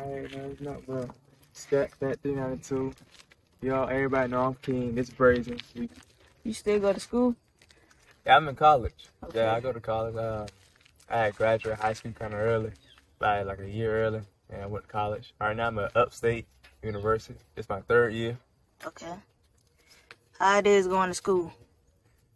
Alright, no, it's not bro. Scat Pack 392. Yo, everybody know I'm Keem. It's Brazen. You still go to school? Yeah, I'm in college. Okay. Yeah, I go to college. Uh, I had graduated high school kind of early, like like a year early, and I went to college. Right now I'm at Upstate University. It's my third year. Okay. How it is going to school?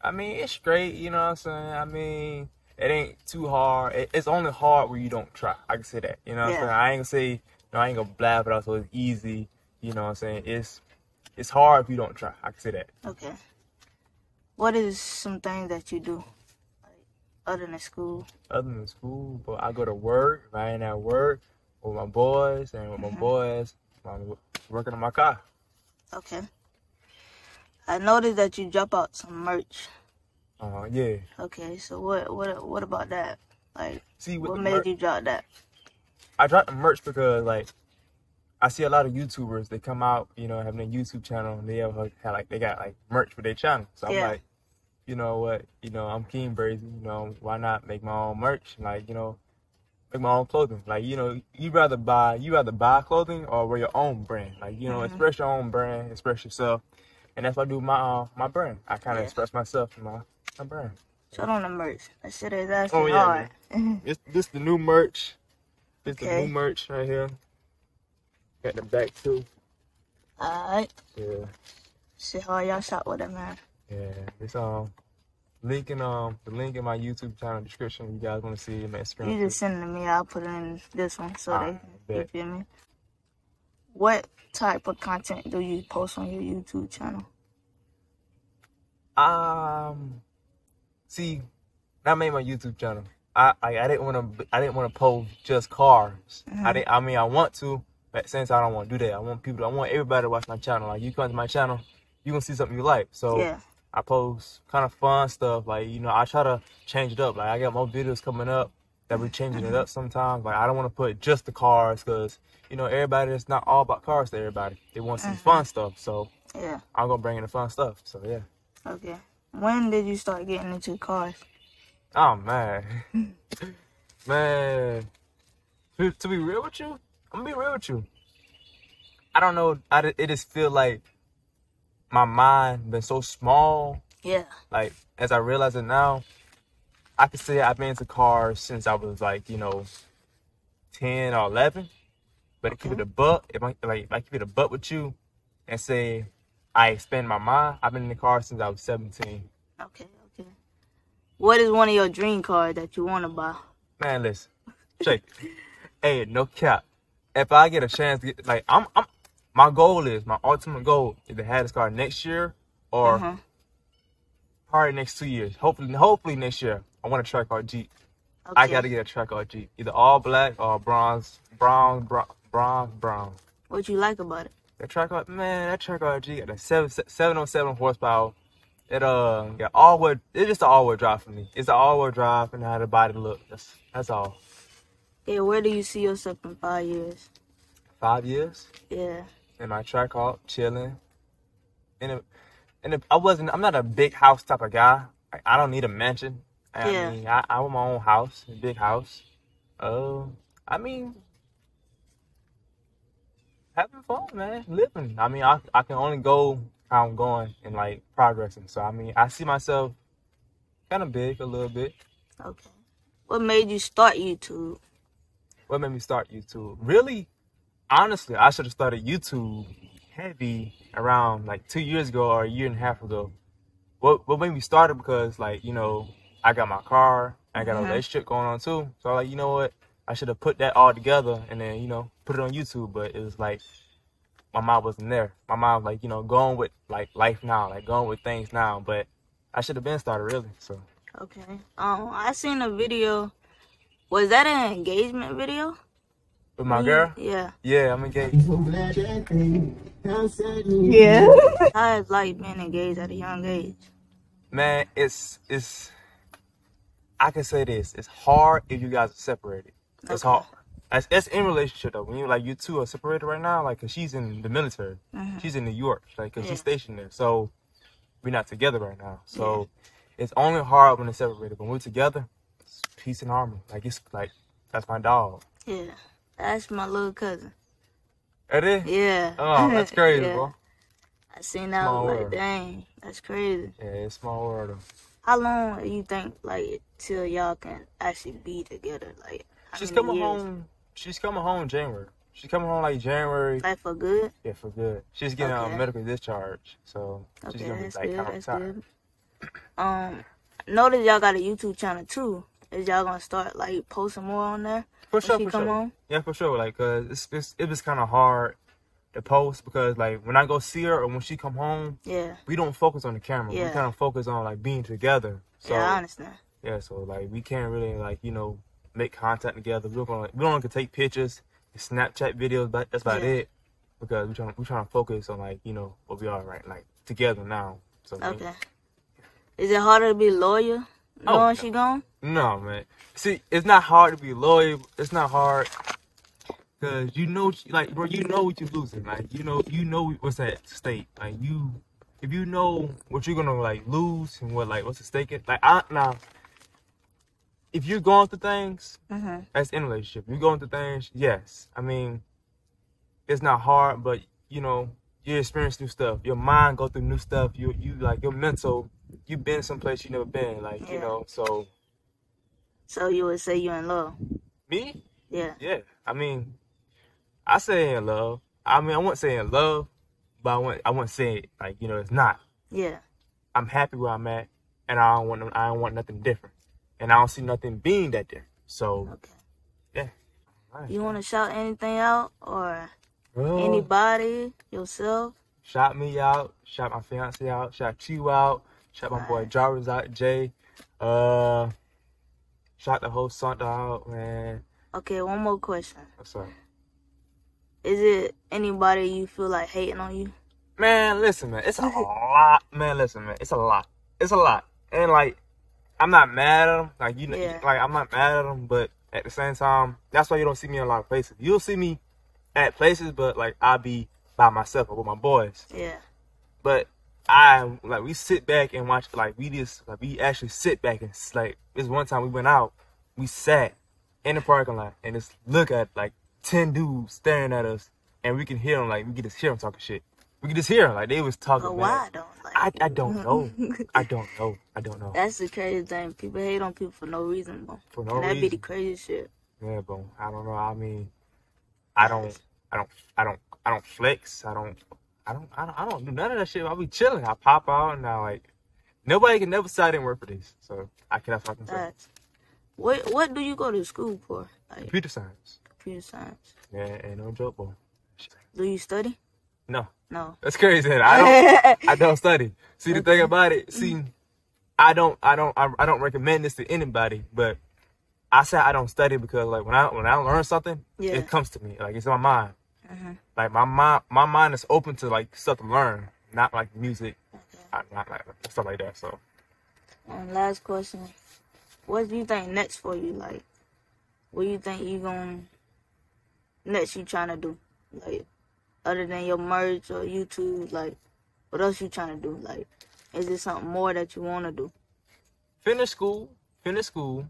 I mean, it's great, you know what I'm saying? I mean, it ain't too hard. It, it's only hard where you don't try. I can say that, you know what Yeah. I'm saying? I ain't gonna say, no, I ain't gonna blab it out so it's easy, you know what I'm saying? It's it's hard if you don't try. I can say that. Okay. What is some things that you do, like other than school? Other than school, but I go to work. If I ain't at work with my boys and with my Mhm. boys, I'm working on my car. Okay. I noticed that you drop out some merch. Uh, yeah. Okay, so what what what about that? Like, See, what made merch, you drop that? I dropped the merch because like I see a lot of YouTubers. They come out, you know, having a YouTube channel, and they have, like, have like they got like merch for their channel. So I'm like, you know what? You know, I'm Keem Brazy. You know, why not make my own merch? Like, you know, make my own clothing. Like, you know, you rather buy you rather buy clothing or wear your own brand. Like, you know, Mhm. express your own brand, express yourself, and that's what I do my uh, my brand. I kind of Yeah. express myself in my my brand. Show them the merch. That shit is actually Oh, yeah, hard. This this the new merch. This the new merch right here. Got the back too. Alright. Yeah. See how y'all shot with it, man. Yeah, it's um link in um the link in my YouTube channel description. You guys want to see my Instagram? You just send it to me. I'll put it in this one so they you feel me. What type of content do you post on your YouTube channel? Um, see, I made my YouTube channel. I I, I didn't want to I didn't want to post just cars. I Mhm. didn't. I mean, I want to, but at the same time, I don't want to do that. I want people. I want everybody to watch my channel. Like you come to my channel, you gonna see something you like. So. yeah. I post kind of fun stuff. Like, you know, I try to change it up. Like, I got more videos coming up that we're changing it up sometimes. Like, I don't want to put just the cars because, you know, everybody, it's not all about cars to everybody. They want some Mhm. fun stuff. So, Yeah. I'm to bring in the fun stuff. So, yeah. Okay. When did you start getting into cars? Oh, man. man. To, to be real with you, I'm going to be real with you. I don't know. I, it just feel like my mind been so small Yeah. like as I realize it now, I could say I've been into cars since I was like, you know, ten or eleven. But to keep it a buck, if I like if I keep it a buck with you and say I expand my mind, I've been in the car since I was seventeen. Okay. Okay. What is one of your dream cars that you want to buy? Man, listen. Check. hey, no cap. If I get a chance to get like I'm I'm my goal is my ultimate goal is to have this car next year or Uh-huh. probably next two years. Hopefully hopefully next year. I want a Trackhawk Jeep. Okay. I gotta get a Trackhawk Jeep, either all black or bronze, brown, bron- bronze, brown. What you like about it? That Trackhawk, man, that Trackhawk Jeep got a seven seven oh seven horsepower. It uh got all wheel. It's just an all wheel drive for me. It's an all wheel drive and how the body look. That's that's all. Yeah. Where do you see yourself in five years? Five years Yeah. in my Trackhawk, chilling. And it, and if I wasn't, I'm not a big house type of guy. Like, I don't need a mansion. I Yeah. mean, I, I want my own house, a big house. Uh, I mean, having fun, man, living. I mean, I I can only go how I'm going and like progressing. So I mean, I see myself kind of big a little bit. Okay. What made you start YouTube? What made me start YouTube? Really, honestly, I should have started YouTube heavy around like two years ago or a year and a half ago. What what made me start it because like you know I got my car, I got a Mhm. relationship going on too. So like you know what, I should have put that all together and then you know put it on YouTube. But it was like my mom wasn't there. My mom like you know going with like life now, like going with things now. But I should have been started really. So Okay. Um, I seen a video. Was that an engagement video? with my You- girl, Yeah. yeah, I'm engaged. Yeah. How is like being engaged at a young age? Man, it's it's. I can say this: it's hard if you guys are separated. It's Okay. hard. It's, in relationship though. When you like you two are separated right now, like 'cause she's in the military, Mhm. she's in New York, like 'cause Yeah. she's stationed there. So we're not together right now. So it's only hard when it's separated. When we're together, it's peace and harmony. Like it's like that's my dog. Yeah. That's my little cousin. It is? Yeah. Oh, that's crazy, Yeah. bro. I seen that. I Small was like, world. dang, that's crazy. Yeah, it's small world. How long do you think like till y'all can actually be together? Like how She's coming years? home. She's coming home January. She's coming home like January. Like for good? Yeah, for good. She's getting Okay. a medical discharge, so she's Okay, gonna be like good. kind of That's retired. good. Um, notice y'all got a YouTube channel too. Is y'all gonna start like posting more on there For sure, for come sure. home? Yeah, for sure. Like, cause it's, it's it was kind of hard to post because like when I go see her or when she come home, Yeah. we don't focus on the camera. Yeah. We kind of focus on like being together. So yeah, I understand. yeah, so like we can't really like you know make contact together. We're gonna we don't to take pictures, Snapchat videos, but that's about Yeah. it. Because we're trying we're trying to focus on like you know what we are right like together now. So Okay. Is it harder to be loyal Oh, knowing no. she gone? No, man. See, it's not hard to be loyal. It's not hard because you know, like, bro, you know what you're losing. Like, you know, you know what's at stake. Like, you, if you know what you're gonna like lose and what like what's at stake. Like, I now, if you're going through things, Mm-hmm. that's in a relationship. You're going through things. Yes, I mean, it's not hard, but you know, you experience new stuff. Your mind go through new stuff. You, you like your mental. You've been someplace you never been. Like, you know, so. So you would say you're in love? Me? Yeah. Yeah. I mean, I say in love. I mean, I wouldn't say in love, but I wouldn't, I wouldn't say it like, you know, it's not. Yeah. I'm happy where I'm at, and I don't want, I don't want nothing different. And I don't see nothing being that different. So, Okay. yeah. Alright. You want to shout anything out or Well, anybody yourself? Shout me out. Shout my fiance out. Shout you out. Shout my boy. Jarvis out, Jay. Uh, shout the whole Santa out, man. Okay. One more question. What's up? Is it anybody you feel like hating on you? Man, listen, man. It's a lot. Man, listen, man. It's a lot. It's a lot. And like, I'm not mad at them. Like you, know, Yeah. like I'm not mad at them. But at the same time, that's why you don't see me in a lot of places. You'll see me at places, but like I'll be by myself or with my boys. Yeah. But I like we sit back and watch. Like we just like we actually sit back and like this one time we went out. We sat in the parking lot and just look at like ten dudes staring at us, and we can hear them. Like we can just hear them talking shit. We can just hear them. Like they was talking. Man. why though? Like, I, I don't know. I don't know. I don't know. That's the crazy thing. People hate on people for no reason, bro. For no and that'd be the crazy shit. Yeah, but I don't know. I mean, I don't, I don't, I don't, I don't flex. I don't, I don't, I don't, I don't do none of that shit. I'll be chilling. I pop out and I like, nobody can never say I didn't work for this. So I can that's what say. What What do you go to school for? Like Computer science. computer science. Yeah, ain't no joke, boy. Do you study? No, No. that's crazy. I don't, I don't study. See the thing about it. See, I don't, I don't, I, I don't recommend this to anybody. But I say I don't study because like when I when I learn something, Yeah. it comes to me. Like it's in my mind. Mhm. Like my mind, my mind is open to like stuff to learn, not like music, Okay. not, not like stuff like that. So And last question. What do you think next for you? Like, what do you think you gonna next you trying to do? Like, other than your merch or YouTube, like, what else you trying to do? Like, is there something more that you want to do? finish school, finish school.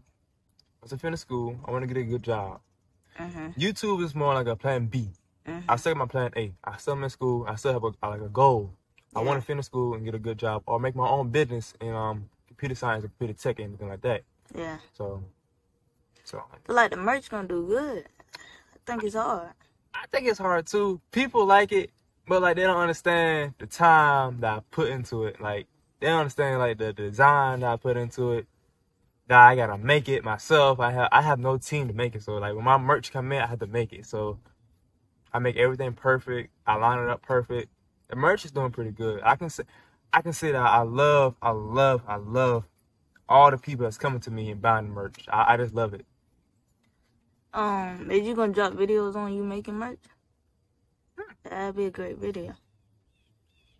Once I finish school, I want to get a good job. Mm-hmm. YouTube is more like a plan B. Mhm. I still got my plan A. I still am in school. I still have a, like a goal. I want to finish school and get a good job, or make my own business in um computer science, or computer tech, and anything like that. Yeah. So, so I feel like the merch gonna do good. I think it's hard. I think it's hard too. People like it, but like they don't understand the time that I put into it. Like they don't understand like the design that I put into it. That I gotta make it myself. I have I have no team to make it. So like when my merch come in, I have to make it. So I make everything perfect. I line it up perfect. The merch is doing pretty good. I can say I can say that I love, I love, I love all the people that's coming to me and buying merch. I, I just love it. Um, is you gonna drop videos on you making merch? That'd be a great video.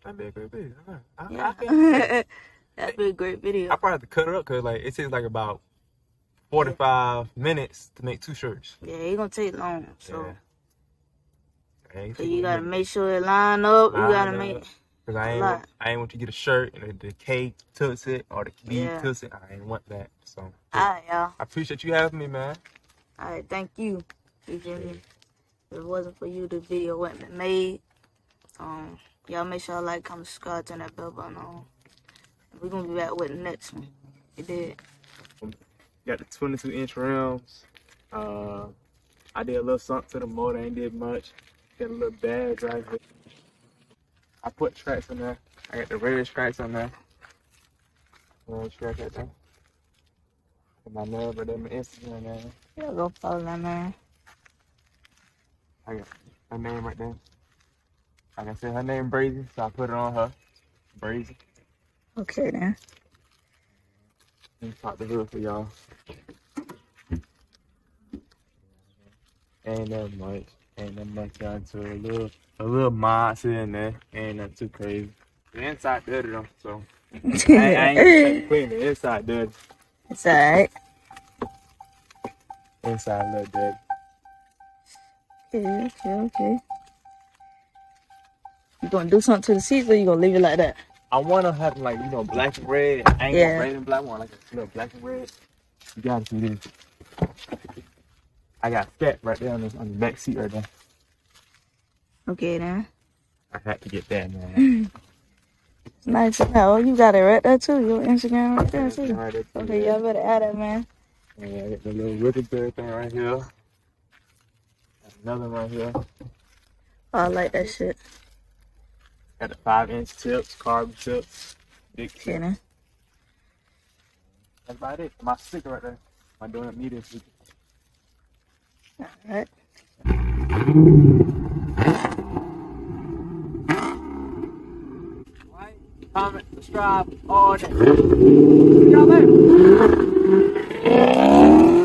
That'd be a great video. I, I, I Yeah. That'd be a great video. I probably have to cut it up because like it takes like about forty five minutes to make two shirts. Yeah, it's gonna take long. So, Yeah. So you gotta make sure it line up. You gotta up. make. Cause I ain't want, I ain't want you to get a shirt and the, the K tucks it or the B Yeah. tucks it. I ain't want that. So Alright, y'all. I appreciate you having me, man. Alright, thank you. You feel me? If it wasn't for you, the video wouldn't been made. Um, y'all make sure y'all like, comment, subscribe, turn that bell button on. We're gonna be back with the next one. You did. Got the 22 inch rims. Uh, I did a little something to the motor, ain't did much. Got a little badge right here. I put tracks on there. I got the red stripes on there. Red stripes right there. And my number, then my Instagram name. Y'all go follow that man. I got her name right there. Like I said, her name Brazy, so I put it on her. Brazy. Okay then. Let me talk the hood for y'all. Ain't that much. Ain't that much onto a little a little mods in there. Ain't nothing too crazy. The inside dirty though, so I, I ain't clean the inside dirty. It's alright. Inside little dirty. Okay, okay, okay. You gonna do something to the seats or you gonna leave it like that? I wanna have like, you know, black and red. I ain't Yeah. red and black. I want like a little black and red. You gotta see this. I got fat right there on the, on the back seat right there. Okay then. I had to get that, man. Nice. Oh, you got it right there too. Your Instagram right there too. Right there, Okay, y'all better add it, man. Yeah, I got the little Wickenburg thing right here. Another one right here. Oh, I like that shit. Got the five inch tips, carbon tips, big Okay tip. then. That's about it. My sticker right there. My donut meter sticker. Alright. Like, comment, subscribe, all that. Y'all later.